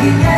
Yeah.